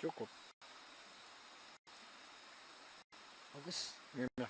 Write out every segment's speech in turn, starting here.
Cukup. Bagus. Ủa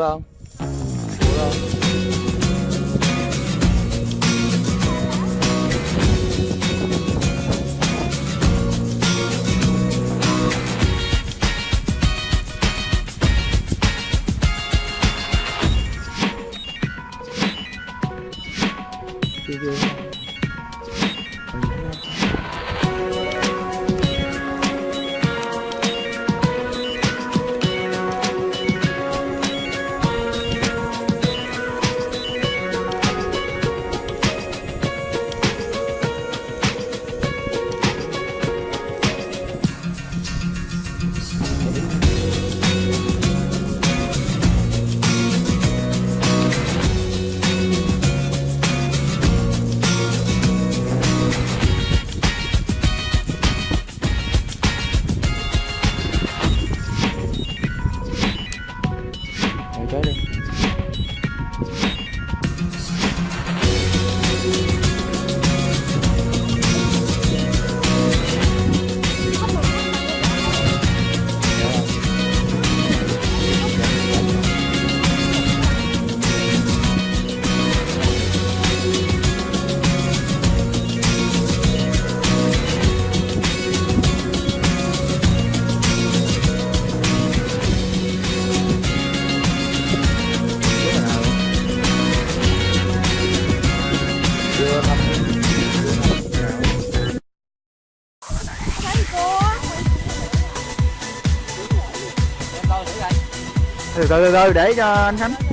không? Cố! Từ từ từ để cho anh khánh.